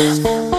dance.